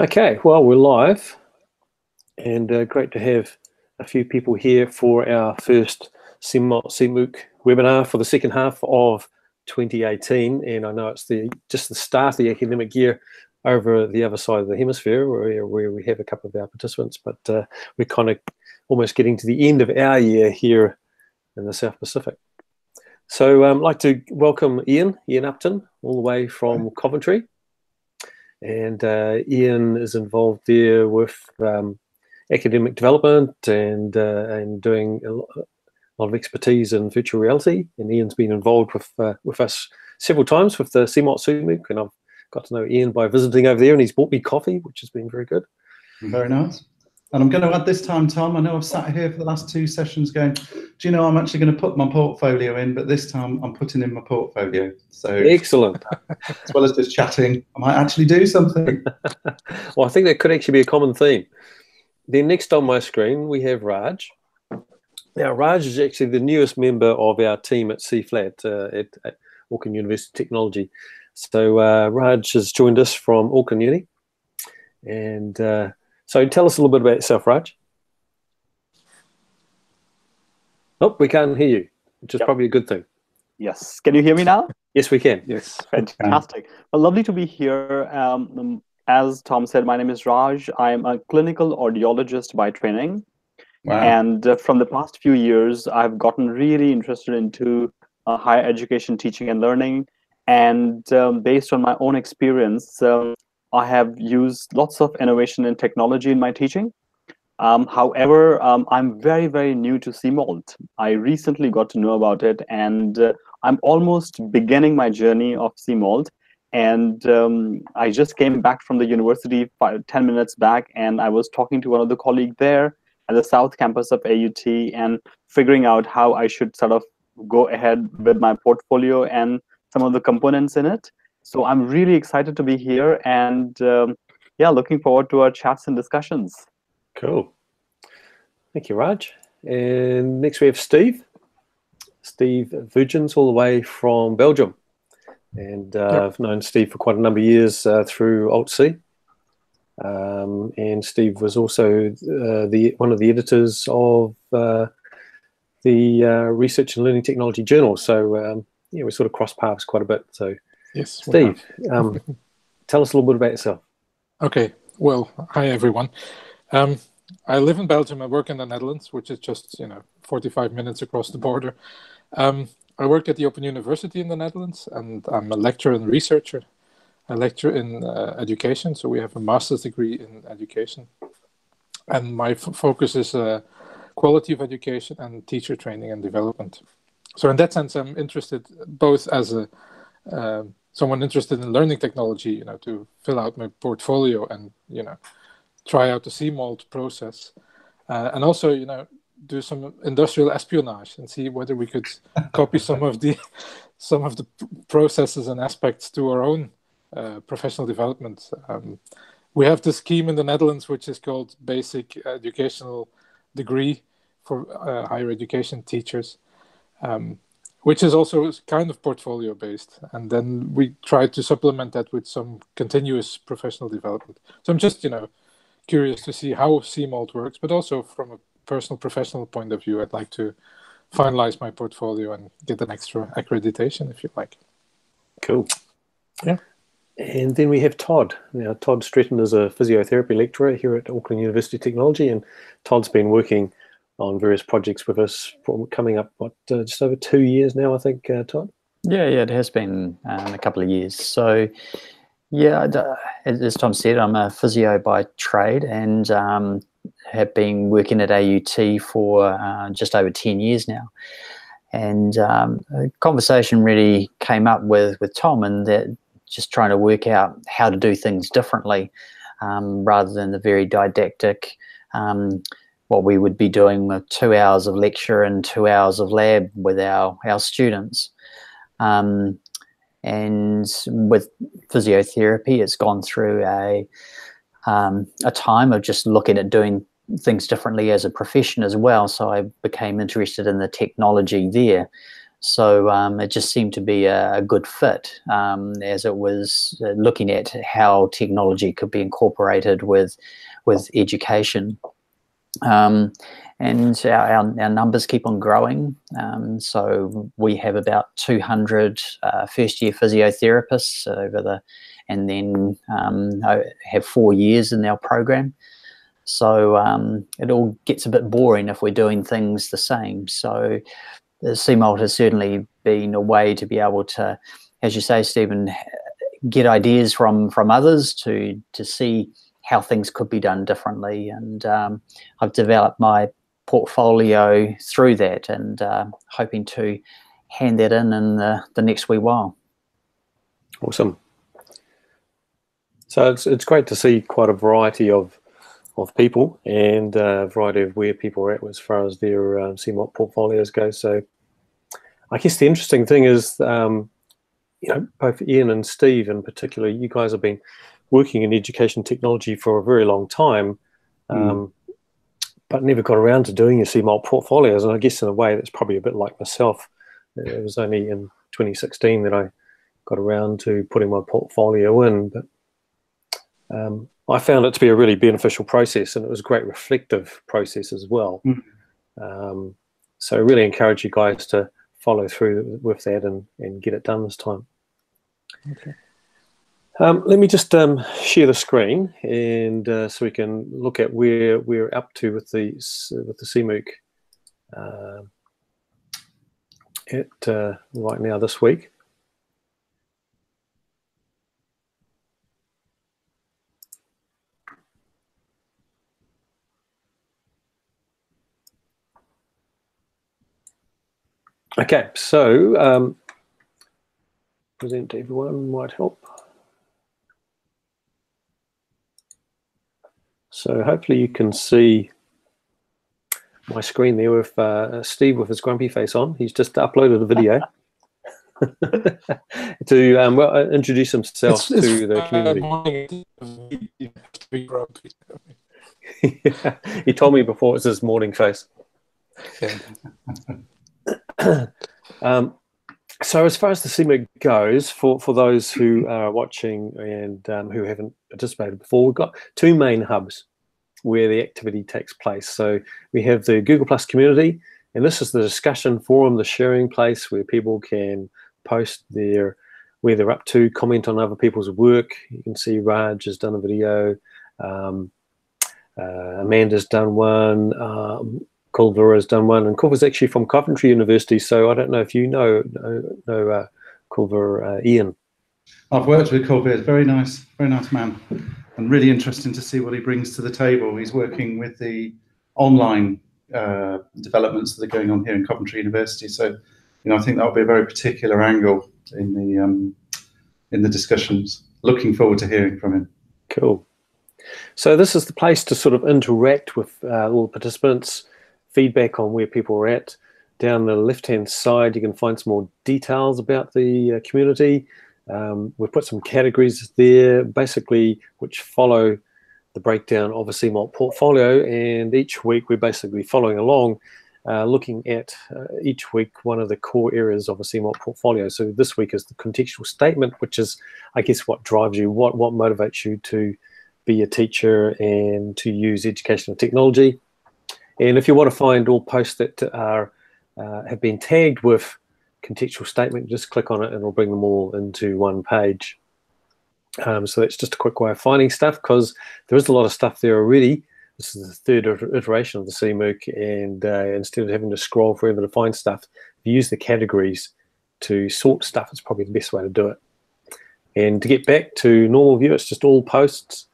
Okay, well, we're live, and uh, great to have a few people here for our first CMOOC, webinar for the second half of 2018. And I know it's the just the start of the academic year over the other side of the hemisphere, where, where we have a couple of our participants, but uh, we're kind of almost getting to the end of our year here in the South Pacific. So um, I'd like to welcome Ian, Ian Upton, all the way from Coventry and uh, Ian is involved there with um, academic development and uh, and doing a lot, of expertise in virtual reality. And Ian's been involved with uh, with us several times with the CMOOC CMOOC, and I've got to know Ian by visiting over there, and he's bought me coffee, which has been very good. Very nice. And I'm going to add this time, Tom, I know I've sat here for the last two sessions going, do you know, I'm actually going to put my portfolio in, but this time I'm putting in my portfolio. So excellent. as well as just chatting, I might actually do something. well, I think that could actually be a common theme. Then next on my screen, we have Raj. Now, Raj is actually the newest member of our team at CFLAT uh, at, at, Auckland University of Technology. So uh, Raj has joined us from Auckland Uni. And uh, so tell us a little bit about yourself, Raj. Oh, we can't hear you, which is yep. probably a good thing. Yes. Can you hear me now? Yes, we can. Yes. Fantastic. Well, lovely to be here. Um, um, as Tom said, my name is Raj. I'm a clinical audiologist by training. Wow. And uh, from the past few years, I've gotten really interested into uh, higher education teaching and learning. And um, based on my own experience, um, I have used lots of innovation and technology in my teaching. Um, however, um, I'm very, very new to CMALT. I recently got to know about it, and uh, I'm almost beginning my journey of CMALT. And um, I just came back from the university five, 10 minutes back, and I was talking to one of the colleagues there at the South Campus of AUT and figuring out how I should sort of go ahead with my portfolio and some of the components in it. So I'm really excited to be here and um, yeah, looking forward to our chats and discussions. Cool. Thank you, Raj. And next we have Steve. Steve Verjans, all the way from Belgium. And uh, yep. I've known Steve for quite a number of years uh, through AltC. Um, and Steve was also uh, the one of the editors of uh, the uh, Research and Learning Technology Journal. So um, yeah, we sort of cross paths quite a bit. So Yes. Steve, um, tell us a little bit about yourself. Okay. Well, hi everyone. Um, I live in Belgium. I work in the Netherlands, which is just you know 45 minutes across the border. Um, I work at the Open University in the Netherlands, and I'm a lecturer and researcher. I lecture in uh, education, so we have a master's degree in education, and my f- focus is uh, quality of education and teacher training and development. So in that sense, I'm interested both as a um, someone interested in learning technology, you know, to fill out my portfolio and you know, try out the CMALT process, uh, and also you know, do some industrial espionage and see whether we could copy some of the some of the processes and aspects to our own uh, professional development. Um, we have this scheme in the Netherlands which is called Basic Educational Degree for uh, higher education teachers. Um, which is also kind of portfolio based. And then we try to supplement that with some continuous professional development. So i'm just you know curious to see how cmalt works but also from a personal professional point of view i'd like to finalize my portfolio and get an extra accreditation if you like. Cool. Yeah. And then we have Todd. Now, Todd Stretton is a physiotherapy lecturer here at Auckland University Technology, and Todd's been working on various projects with us coming up, what, uh, just over two years now, I think, uh, Todd? Yeah, yeah, it has been um, a couple of years. So, yeah, as Tom said, I'm a physio by trade and um, have been working at AUT for uh, just over 10 years now. And um, a conversation really came up with, with Tom and that just trying to work out how to do things differently um, rather than the very didactic um, what we would be doing with two hours of lecture and two hours of lab with our, our students. Um, and with physiotherapy, it's gone through a, um, a time of just looking at doing things differently as a profession as well. So I became interested in the technology there. So um, it just seemed to be a, a good fit um, as it was uh, looking at how technology could be incorporated with with education. Um, and our, our, our, numbers keep on growing. Um, so we have about 200 uh, first year physiotherapists over the, and then um, have four years in our program. So um, it all gets a bit boring if we're doing things the same. So the CMALT has certainly been a way to be able to, as you say, Stephen, get ideas from from others to to see how things could be done differently. And um, I've developed my portfolio through that and uh, hoping to hand that in in the, the next wee while. Awesome. So it's, it's great to see quite a variety of of people and a variety of where people are at as far as their um, portfolios go. So I guess the interesting thing is, um, you know, both Ian and Steve in particular, you guys have been working in education technology for a very long time, mm. um, but never got around to doing your CMALT portfolios. And I guess in a way that's probably a bit like myself. It was only in 2016 that I got around to putting my portfolio in, but um, I found it to be a really beneficial process, and it was a great reflective process as well. Mm. Um, so I really encourage you guys to follow through with that and, and get it done this time. Okay. Um, let me just um, share the screen and uh, so we can look at where we're up to with the with the CMOOC uh, at uh, right now this week. Okay, so um, present to everyone might help. So hopefully you can see my screen there with uh, Steve with his grumpy face on. He's just uploaded a video to um, well, uh, introduce himself it's, to the community. yeah, he told me before it's his morning face. Yeah. um, so as far as the CMOOC goes, for, for those who are watching and um, who haven't participated before, we've got two main hubs where the activity takes place. So we have the Google Plus community, and this is the discussion forum, the sharing place where people can post their where they're up to, comment on other people's work. You can see Raj has done a video, um, uh, Amanda's done one, um, has done one, and Culver's actually from Coventry University, so I don't know if you know know, know uh, uh, Ian. I've worked with Culver. Very nice, very nice man and really interesting to see what he brings to the table. He's working with the online uh, developments that are going on here in Coventry University. So, you know, I think that will be a very particular angle in the um, in the discussions. Looking forward to hearing from him. Cool. So this is the place to sort of interact with uh, all the participants, feedback on where people are at. Down the left-hand side, you can find some more details about the uh, community. Um, we've put some categories there, basically, which follow the breakdown of a CMALT portfolio. And each week we're basically following along, uh, looking at uh, each week one of the core areas of a CMALT portfolio. So this week is the contextual statement, which is, I guess, what drives you, what, what motivates you to be a teacher and to use educational technology. And if you want to find all posts that are uh, have been tagged with contextual statement, just click on it and it'll bring them all into one page. Um, so it's just a quick way of finding stuff because there is a lot of stuff there already. This is the third iteration of the CMOOC and uh, instead of having to scroll forever to find stuff, you use the categories to sort stuff. It's probably the best way to do it. And to get back to normal view, it's just all posts.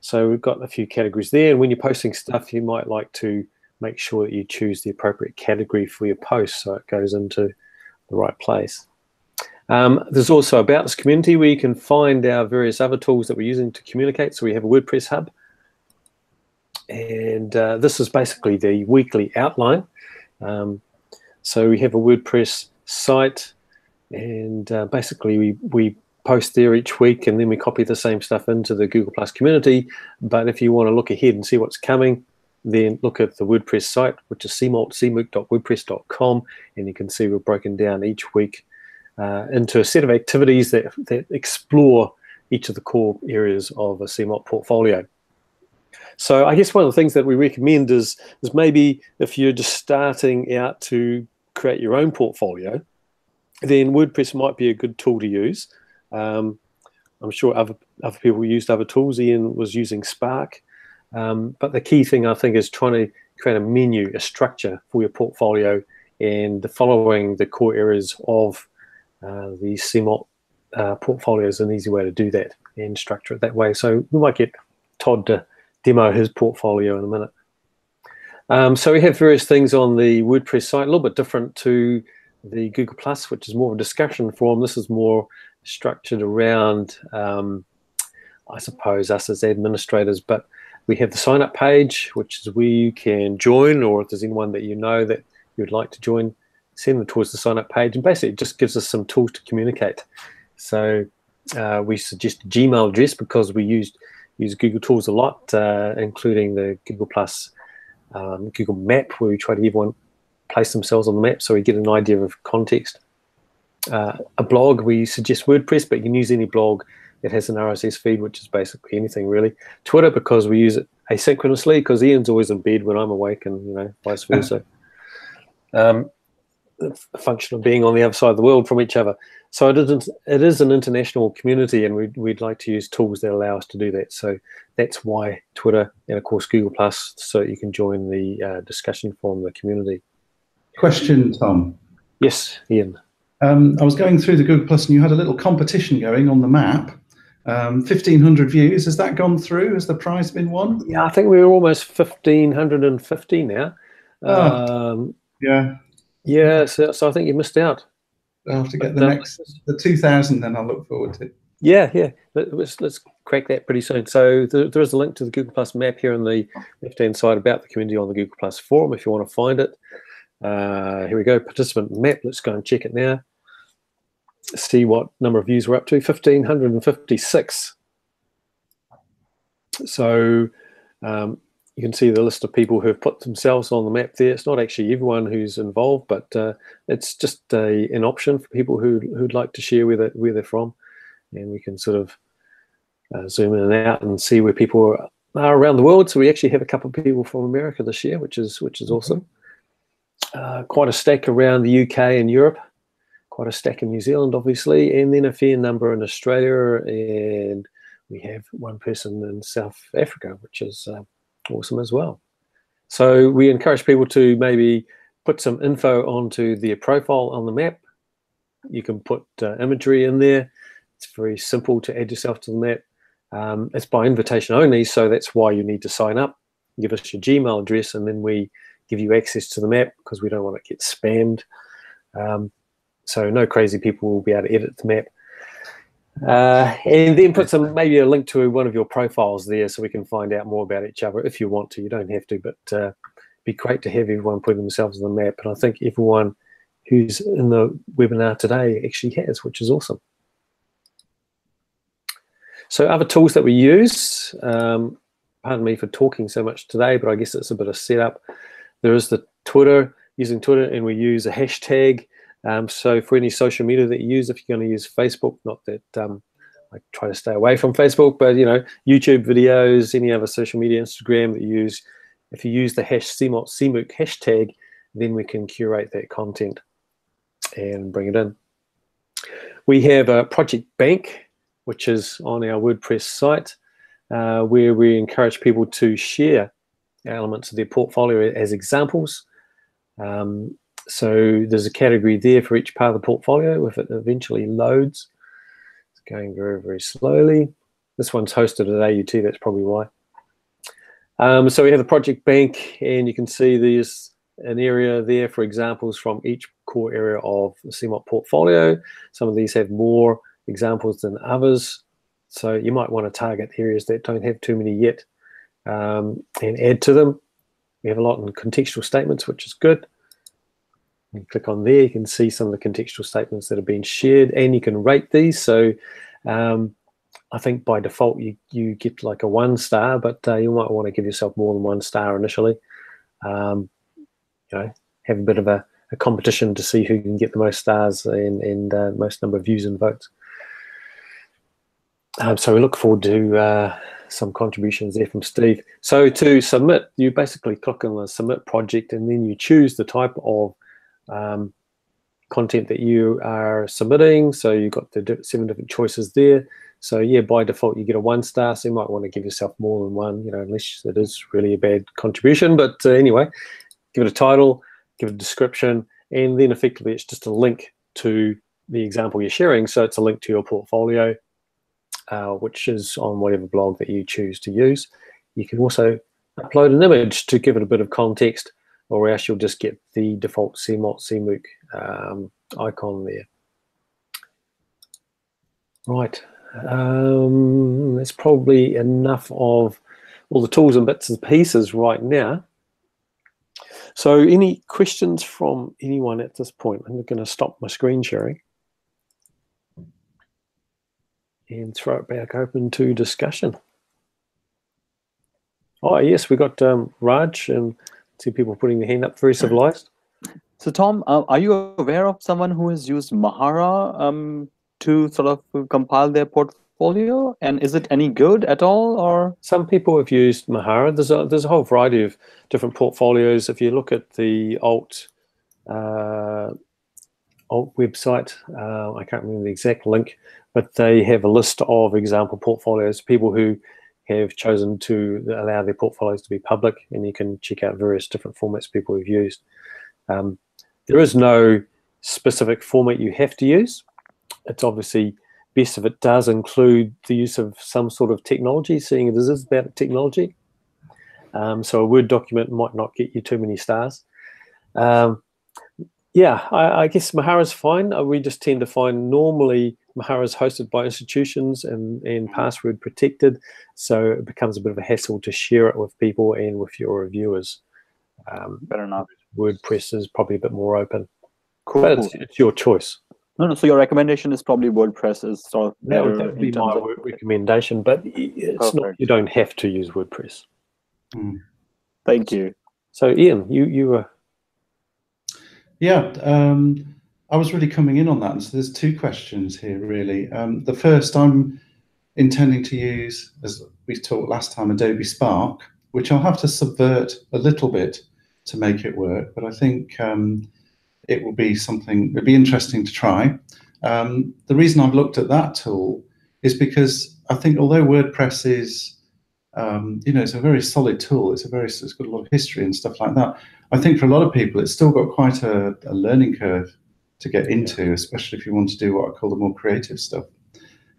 So we've got a few categories there. And when you're posting stuff, you might like to make sure that you choose the appropriate category for your post so it goes into the right place. Um, there's also about this community where you can find our various other tools that we're using to communicate. So we have a WordPress hub. And uh, this is basically the weekly outline. Um, so we have a WordPress site and uh, basically we, we post there each week and then we copy the same stuff into the Google Plus community. But if you want to look ahead and see what's coming, then look at the WordPress site, which is cmooc.wordpress.com, and you can see we're broken down each week uh, into a set of activities that, that explore each of the core areas of a CMALT portfolio. So I guess one of the things that we recommend is, is maybe if you're just starting out to create your own portfolio, then WordPress might be a good tool to use. Um, I'm sure other other people used other tools. Ian was using Spark, um, but the key thing I think is trying to create a menu, a structure for your portfolio, and the following the core areas of uh, the CMALT uh, portfolio is an easy way to do that and structure it that way. So we might get Todd to demo his portfolio in a minute. Um, so we have various things on the WordPress site, a little bit different to the Google Plus, which is more of a discussion forum. This is more structured around, um, I suppose, us as administrators. But we have the sign up page, which is where you can join, or if there's anyone that you know that you'd like to join, send them towards the sign up page. And basically, it just gives us some tools to communicate. So uh, we suggest Gmail address because we used use Google Tools a lot, uh, including the Google Plus, um, Google Map, where we try to everyone place themselves on the map so we get an idea of context. Uh, a blog, we suggest WordPress, but you can use any blog that has an RSS feed, which is basically anything really. Twitter, because we use it asynchronously, because Ian's always in bed when I'm awake, and you know, vice versa. Um, the function of being on the other side of the world from each other. So it is, it is an international community, and we'd, we'd like to use tools that allow us to do that. So that's why Twitter and, of course, Google Plus, so you can join the uh, discussion forum, the community. Question, Tom. Yes, Ian. Um, I was going through the Google Plus and you had a little competition going on the map. Um, 1,500 views. Has that gone through? Has the prize been won? Yeah, I think we're almost 1,550 now. Oh, um, yeah. Yeah, so, so I think you missed out. I'll have to get but, the um, next, the 2,000 then I'll look forward to. Yeah, yeah. Let's, let's crack that pretty soon. So there, there is a link to the Google Plus map here on the left-hand side about the community on the Google Plus forum if you want to find it. Uh, here we go, participant map. Let's go and check it now. See what number of views we're up to, 1,556. So um, you can see the list of people who have put themselves on the map there. It's not actually everyone who's involved, but uh, it's just a, an option for people who, who'd like to share where they're, where they're from. And we can sort of uh, zoom in and out and see where people are around the world. So we actually have a couple of people from America this year, which is which is awesome. Uh, quite a stack around the UK and Europe, quite a stack in New Zealand, obviously, and then a fair number in Australia, and we have one person in South Africa, which is uh, awesome as well. So we encourage people to maybe put some info onto their profile on the map. You can put uh, imagery in there. It's very simple to add yourself to the map. Um, it's by invitation only, so that's why you need to sign up. Give us your Gmail address, and then we give you access to the map because we don't want it to get spammed. Um, so no crazy people will be able to edit the map. Uh, and then put some maybe a link to one of your profiles there so we can find out more about each other if you want to. You don't have to, but uh, be great to have everyone put themselves on the map. And I think everyone who's in the webinar today actually has, which is awesome. So other tools that we use, um, pardon me for talking so much today, but I guess it's a bit of setup. There is the Twitter, using Twitter, and we use a hashtag. Um, so for any social media that you use, if you're going to use Facebook, not that um, I try to stay away from Facebook, but you know, YouTube videos, any other social media, Instagram that you use, if you use the hash CMALT, CMOOC hashtag, then we can curate that content and bring it in. We have a project bank, which is on our WordPress site, uh, where we encourage people to share elements of their portfolio as examples. Um, so there's a category there for each part of the portfolio if it eventually loads. It's going very, very slowly. This one's hosted at AUT, that's probably why. Um, so we have the project bank and you can see there's an area there for examples from each core area of the portfolio. Some of these have more examples than others. So you might want to target areas that don't have too many yet um, and add to them. We have a lot in contextual statements, which is good. You click on there, you can see some of the contextual statements that have been shared, and you can rate these. So um, I think by default you you get like a one star, but uh, you might want to give yourself more than one star initially. Um, you know, have a bit of a, a, competition to see who can get the most stars and, and uh, most number of views and votes. Um, so we look forward to uh, some contributions there from Steve. So to submit, you basically click on the submit project and then you choose the type of um, content that you are submitting. So you've got the seven different choices there. So yeah, by default, you get a one star. So you might want to give yourself more than one, you know, unless it is really a bad contribution. But uh, anyway, give it a title, give it a description, and then effectively it's just a link to the example you're sharing. So it's a link to your portfolio uh, which is on whatever blog that you choose to use. You can also upload an image to give it a bit of context, or else you'll just get the default CMALT CMOOC um, icon there. Right, um, that's probably enough of all the tools and bits and pieces right now. So any questions from anyone at this point? I'm going to stop my screen sharing. and throw it back open to discussion. Oh, yes, we got um, Raj and see people putting their hand up, very civilized. So, Tom, uh, are you aware of someone who has used Mahara um, to sort of compile their portfolio? And is it any good at all? Or Some people have used Mahara. There's a, there's a whole variety of different portfolios. If you look at the alt, uh, alt website, uh, I can't remember the exact link, but they have a list of example portfolios, people who have chosen to allow their portfolios to be public, and you can check out various different formats people have used. Um, there is no specific format you have to use. It's obviously best if it does include the use of some sort of technology, seeing it is about technology. Um, so a Word document might not get you too many stars. Um, yeah, I, I guess Mahara's fine. Uh, we just tend to find normally Mahara is hosted by institutions and, and mm-hmm. password protected, so it becomes a bit of a hassle to share it with people and with your reviewers. Um, Better not. WordPress is probably a bit more open. Cool. But it's, it's, your choice. No, no. So your recommendation is probably WordPress is sort of that would, that would be my recommendation, but it's Perfect. not. You don't have to use WordPress. Mm. Thank you. So Ian, you you were. Yeah. Um, I was really coming in on that. And so there's two questions here, really. Um, the first, I'm intending to use, as we talked last time, Adobe Spark, which I'll have to subvert a little bit to make it work. But I think um, it will be something, it'd be interesting to try. Um, the reason I've looked at that tool is because I think although WordPress is, um, you know, it's a very solid tool, it's a very, it's got a lot of history and stuff like that. I think for a lot of people, it's still got quite a, a learning curve to get into, especially if you want to do what I call the more creative stuff.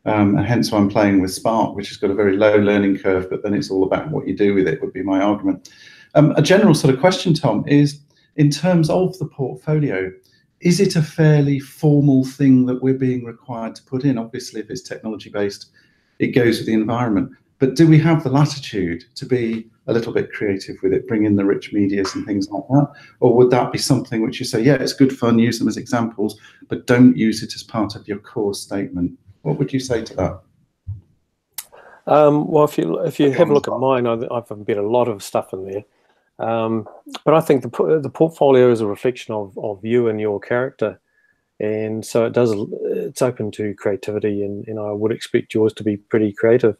Um, and hence why I'm playing with Spark, which has got a very low learning curve, but then it's all about what you do with it, would be my argument. Um, a general sort of question, Tom, is in terms of the portfolio, is it a fairly formal thing that we're being required to put in? Obviously, if it's technology based, it goes with the environment. But do we have the latitude to be a little bit creative with it, bring in the rich medias and things like that? Or would that be something which you say, yeah, it's good fun, use them as examples, but don't use it as part of your core statement? What would you say to that? Um, well, if you if you have a look at mine, I've, I've embedded a lot of stuff in there. Um, but I think the the portfolio is a reflection of of you and your character, and so it does it's open to creativity, and, and I would expect yours to be pretty creative.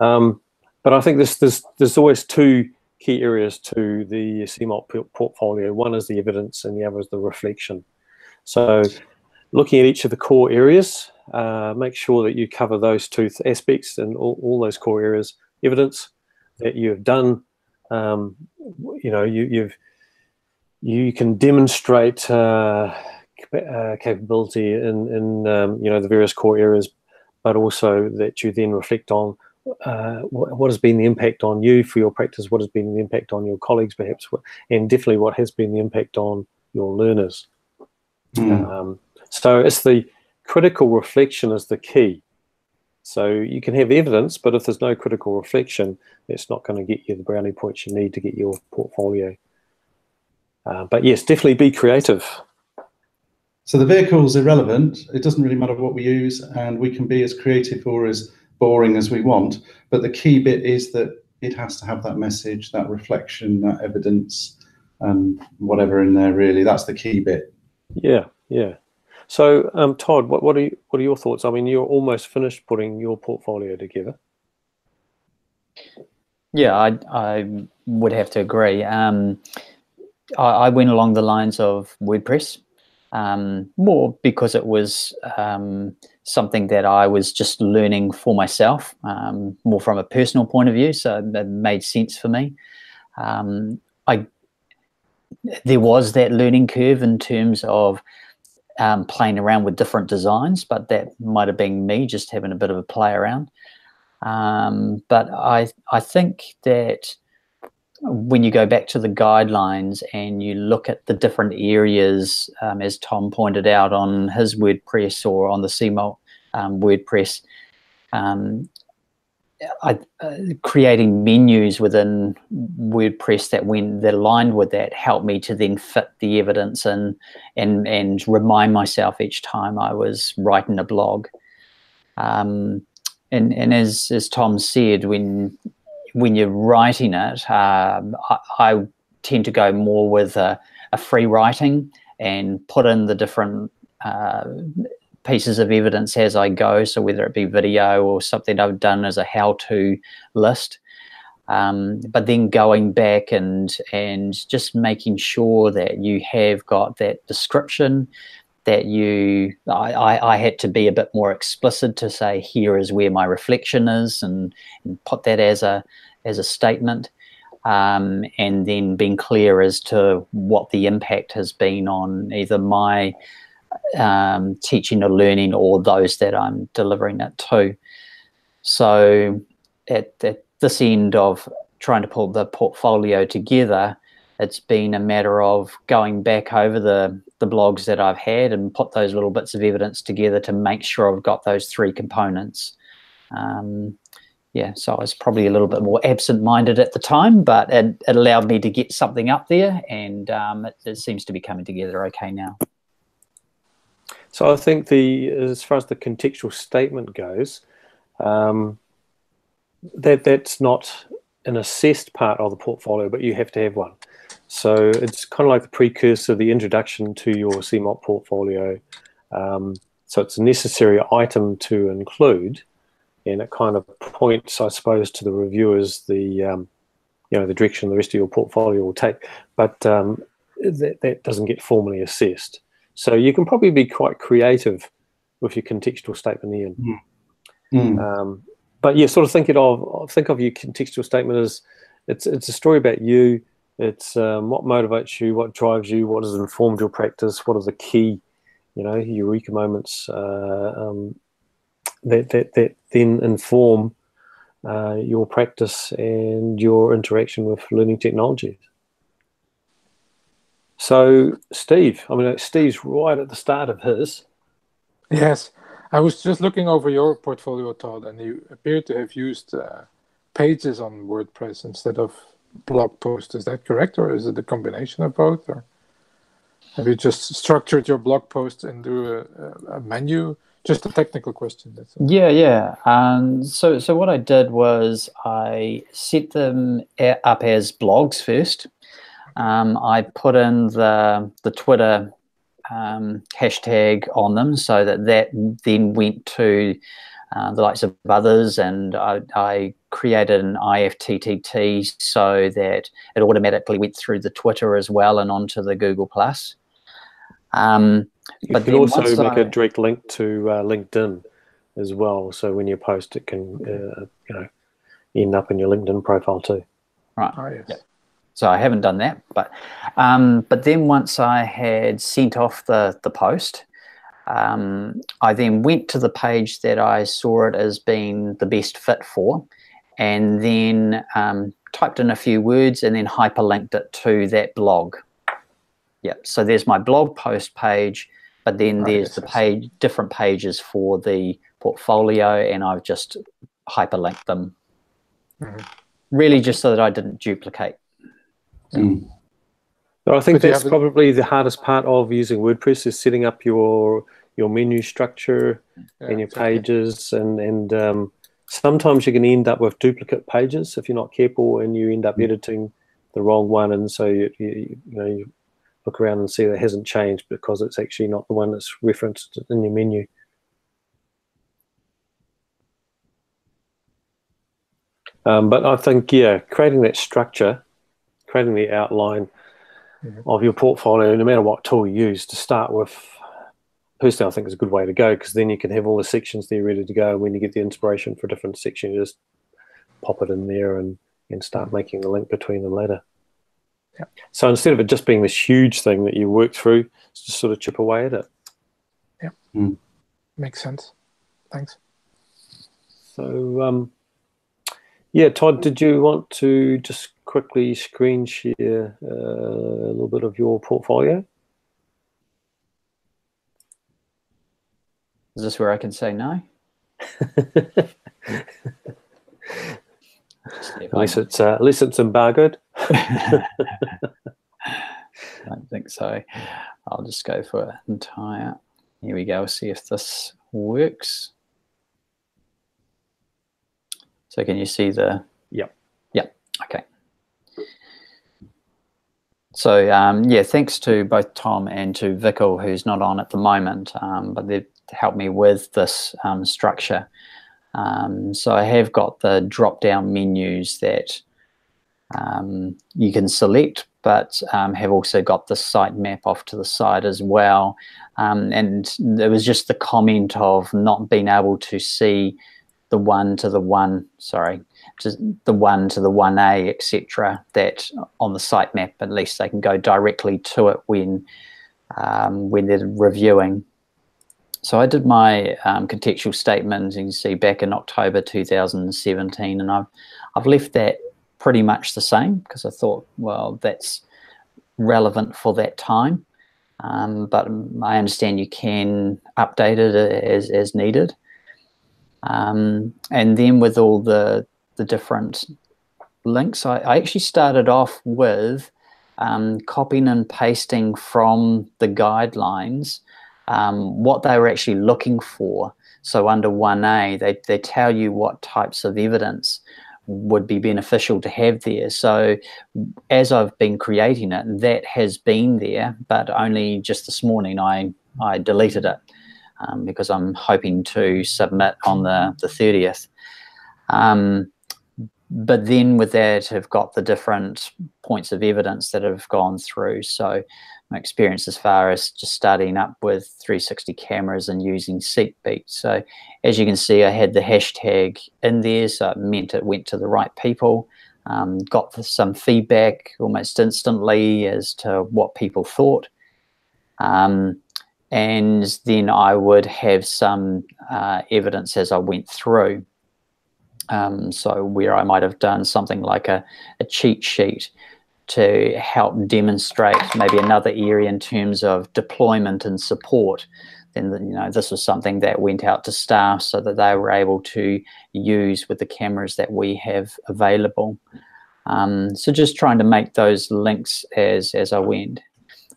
Um, but I think there's, there's, there's always two key areas to the CMALT portfolio. One is the evidence and the other is the reflection. So looking at each of the core areas, uh, make sure that you cover those two aspects and all, all those core areas. Evidence that you have done, um, you know, you, you've you can demonstrate uh, uh, capability in, in um, you know the various core areas, but also that you then reflect on uh, what, has been the impact on you for your practice? What has been the impact on your colleagues, perhaps, and definitely what has been the impact on your learners? Mm. Um, so it's the critical reflection is the key. So you can have evidence, but if there's no critical reflection, it's not going to get you the brownie points you need to get your portfolio. Uh, but yes, definitely be creative. So the vehicle is irrelevant. It doesn't really matter what we use, and we can be as creative or as boring as we want. But the key bit is that it has to have that message, that reflection, that evidence, and whatever in there. Really, that's the key bit. Yeah, yeah. So, um, Todd, what, what are you, what are your thoughts? I mean, you're almost finished putting your portfolio together. Yeah, I, I would have to agree. Um, I, I, went along the lines of WordPress um, more because it was um, something that I was just learning for myself, um, more from a personal point of view. So it made sense for me. Um, I there was that learning curve in terms of um, playing around with different designs, but that might have been me just having a bit of a play around. Um, but I I think that when you go back to the guidelines and you look at the different areas, um, as Tom pointed out on his WordPress or on the CMALT um, WordPress, um, I, uh, creating menus within WordPress that when that aligned with that helped me to then fit the evidence and and and remind myself each time I was writing a blog. Um, and and as as Tom said, when when you're writing it, um, I, I, tend to go more with a, a, free writing and put in the different uh, pieces of evidence as I go. So whether it be video or something I've done as a how-to list, um, but then going back and and just making sure that you have got that description that you I, I, I, had to be a bit more explicit to say here is where my reflection is and, and put that as a as a statement um, and then being clear as to what the impact has been on either my um, teaching or learning or those that I'm delivering it to. So at, at this end of trying to pull the portfolio together, it's been a matter of going back over the the blogs that I've had and put those little bits of evidence together to make sure I've got those three components. Um, yeah, so I was probably a little bit more absent-minded at the time, but it, it allowed me to get something up there, and um, it, it, seems to be coming together okay now. So I think the as far as the contextual statement goes, um, that that's not an assessed part of the portfolio, but you have to have one. So it's kind of like the precursor, the introduction to your CMALT portfolio. Um, so it's a necessary item to include, and it kind of points, I suppose, to the reviewers the um, you know the direction the rest of your portfolio will take. But um, that, that doesn't get formally assessed. So you can probably be quite creative with your contextual statement in. Mm. Mm. Um, but yeah, sort of think it of think of your contextual statement as it's it's a story about you it's um, what motivates you, what drives you, what has informed your practice, what are the key, you know, eureka moments uh, um, that, that, that then inform uh, your practice and your interaction with learning technologies. So, Steve, I mean, Steve's right at the start of his. Yes, I was just looking over your portfolio, Todd, and you appear to have used uh, pages on WordPress instead of blog post. Is that correct, or is it a combination of both? Or have you just structured your blog post into a, a menu? Just a technical question. That's yeah, yeah. Um, so, so what I did was I set them up as blogs first. Um, I put in the the Twitter um, hashtag on them so that that then went to uh, the likes of others, and I, I, created an IFTTT so that it automatically went through the Twitter as well and onto the Google Plus. Um, you but can also make I, a direct link to uh, LinkedIn as well. So when you post, it can uh, you know end up in your LinkedIn profile too. Right. Oh, yes. yeah. So I haven't done that, but um, but then once I had sent off the the post, um, I then went to the page that I saw it as being the best fit for, and then um, typed in a few words and then hyperlinked it to that blog. Yeah, so there's my blog post page, but then right, there's the page, different pages for the portfolio, and I've just hyperlinked them. Mm-hmm. Really, just so that I didn't duplicate. Mm. So I think that's probably the hardest part of using WordPress is setting up your your menu structure yeah, and your exactly. pages and and um, sometimes you're going to end up with duplicate pages if you're not careful and you end up mm. editing the wrong one and so you, you, you know you look around and see that hasn't changed because it's actually not the one that's referenced in your menu. Um, but I think, yeah, creating that structure, creating the outline mm-hmm. of your portfolio, no matter what tool you use, to start with, personally, I think is a good way to go because then you can have all the sections there ready to go. When you get the inspiration for a different section, you just pop it in there and, and start making the link between them later. Yeah. So instead of it just being this huge thing that you work through, just sort of chip away at it. Yeah. Mm. Makes sense. Thanks. So, um, yeah, Todd, did you want to just quickly screen share uh, a little bit of your portfolio? Is this where I can say no? unless it's uh, unless it's embargoed. I don't think so. I'll just go for an entire. Here we go. See if this works. So can you see the? Yep. Yep. Okay. So um, yeah, thanks to both Tom and to Vickel, who's not on at the moment, um, but they've helped me with this um, structure. Um, so I have got the drop-down menus that um, you can select, but um, have also got the site map off to the side as well. Um, and there was just the comment of not being able to see the one to the one, sorry, just the one to the 1A, etc. That on the sitemap, at least they can go directly to it when um, when they're reviewing. So I did my um, contextual statement, you can see back in October 2017, and I've I've left that pretty much the same because I thought, well, that's relevant for that time. Um, but I understand you can update it as, as needed. Um, and then with all the, the different links, I, I actually started off with um, copying and pasting from the guidelines um, what they were actually looking for. So under 1A, they, they tell you what types of evidence would be beneficial to have there. So as I've been creating it, that has been there, but only just this morning I, I deleted it um, because I'm hoping to submit on the, the 30th. Um, but then with that have got the different points of evidence that have gone through. So my experience as far as just starting up with 360 cameras and using SeekBeak. So as you can see, I had the hashtag in there, so it meant it went to the right people. Um, got some feedback almost instantly as to what people thought. Um, and then I would have some uh, evidence as I went through. Um, so where I might have done something like a, a cheat sheet to help demonstrate maybe another area in terms of deployment and support, then you know this was something that went out to staff so that they were able to use with the cameras that we have available. Um, so just trying to make those links as as I went.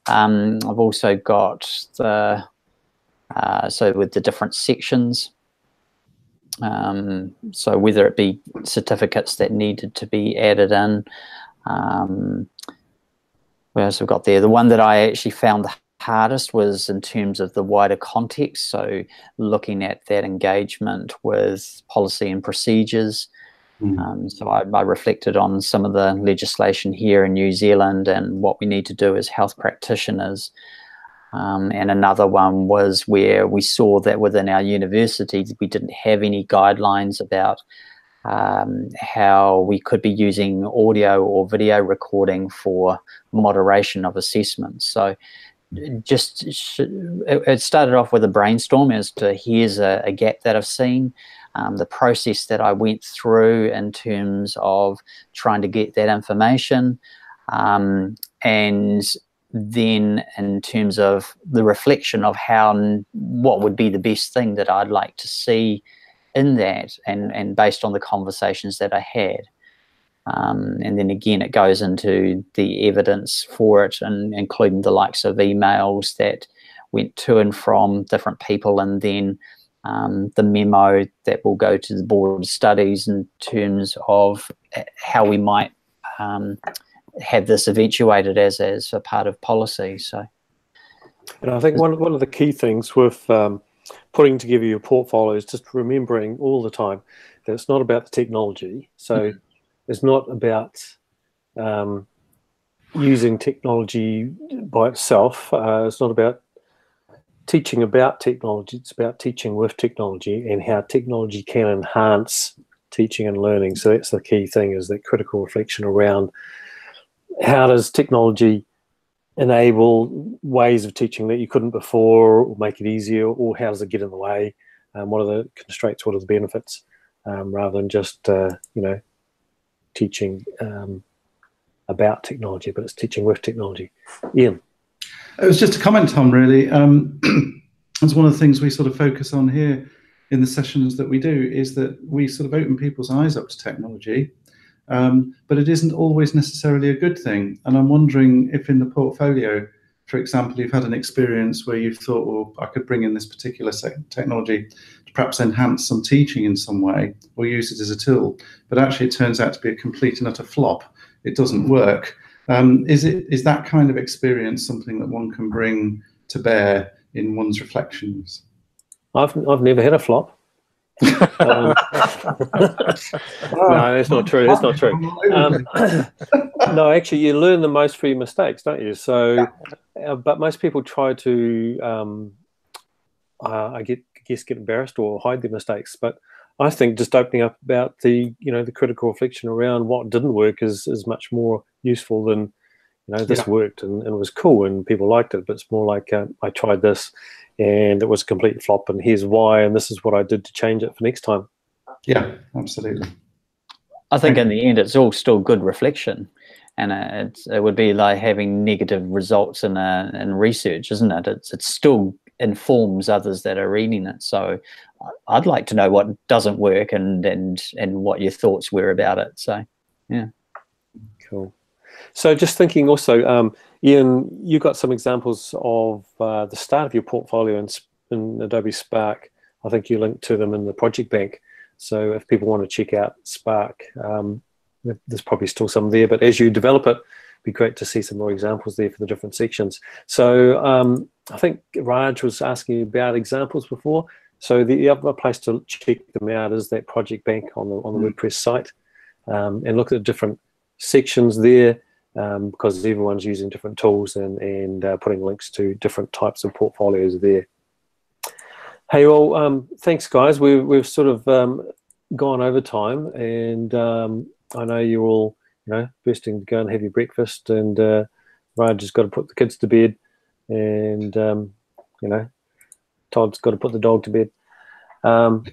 Um, I've also got the uh, so with the different sections. Um, so whether it be certificates that needed to be added in, um, what else have got there? The one that I actually found the hardest was in terms of the wider context. So looking at that engagement with policy and procedures. Mm. Um, so I, I, reflected on some of the legislation here in New Zealand and what we need to do as health practitioners. Um, and another one was where we saw that within our universities we didn't have any guidelines about um, how we could be using audio or video recording for moderation of assessments. So just it started off with a brainstorm as to here's a, a gap that I've seen, um, the process that I went through in terms of trying to get that information, um, and then in terms of the reflection of how what would be the best thing that I'd like to see in that and, and based on the conversations that I had. Um, and then again, it goes into the evidence for it, and including the likes of emails that went to and from different people, and then um, the memo that will go to the board of studies in terms of how we might um, have this eventuated as as a part of policy. So, and I think one one of the key things with um, putting together your portfolio is just remembering all the time that it's not about the technology. So, mm-hmm. it's not about um, using technology by itself. Uh, it's not about teaching about technology. It's about teaching with technology and how technology can enhance teaching and learning. So that's the key thing: is that critical reflection around how does technology enable ways of teaching that you couldn't before, or make it easier, or how does it get in the way? Um, what are the constraints? What are the benefits? Um, rather than just uh, you know teaching um, about technology, but it's teaching with technology. Ian. It was just a comment, Thom, really. Um, it's one of the things we sort of focus on here in the sessions that we do is that we sort of open people's eyes up to technology, um, but it isn't always necessarily a good thing. And I'm wondering if in the portfolio, for example, you've had an experience where you've thought, well, I could bring in this particular technology to perhaps enhance some teaching in some way or use it as a tool, but actually it turns out to be a complete and utter flop it doesn't work. Um, is it is that kind of experience something that one can bring to bear in one's reflections? I've I've never had a flop. um, no, that's not true. That's not true. Um, no, actually, you learn the most from your mistakes, don't you? So, uh, but most people try to, um, uh, I get, guess, get embarrassed or hide their mistakes. But I think just opening up about the you know the critical reflection around what didn't work is is much more useful than you know this yeah. worked and, and was cool and people liked it. But it's more like uh, I tried this and it was a complete flop and here's why and this is what I did to change it for next time. Yeah, absolutely. I think in the end it's all still good reflection and uh, it would be like having negative results in uh, in research, isn't it? It's it's still informs others that are reading it. So I'd like to know what doesn't work and and and what your thoughts were about it. So yeah, cool. So just thinking also, um, Ian, you got some examples of uh, the start of your portfolio in, in Adobe Spark. I think you linked to them in the project bank. So if people want to check out Spark, um, there's probably still some there. But as you develop it, be great to see some more examples there for the different sections. So um, I think Raj was asking about examples before. So the other place to check them out is that project bank on the on the mm. WordPress site, um, and look at the different sections there um, because everyone's using different tools and and uh, putting links to different types of portfolios there. Hey, well, um, thanks, guys. We've we've sort of um, gone over time, and um, I know you're all you know bursting to go and have your breakfast, and uh, Raj has got to put the kids to bed, and um, you know Todd's got to put the dog to bed. Um,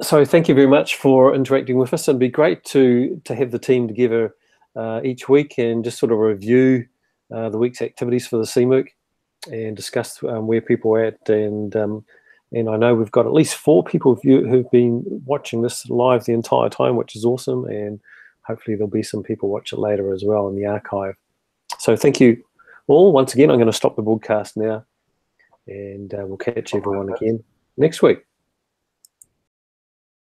so thank you very much for interacting with us. It'd be great to to have the team together uh, each week and just sort of review uh, the week's activities for the CMOOC and discuss um, where people are at. And um, and I know we've got at least four people who, who've been watching this live the entire time, which is awesome. And hopefully there'll be some people watch it later as well in the archive. So thank you all once again. I'm going to stop the broadcast now and uh, we'll catch everyone again next week.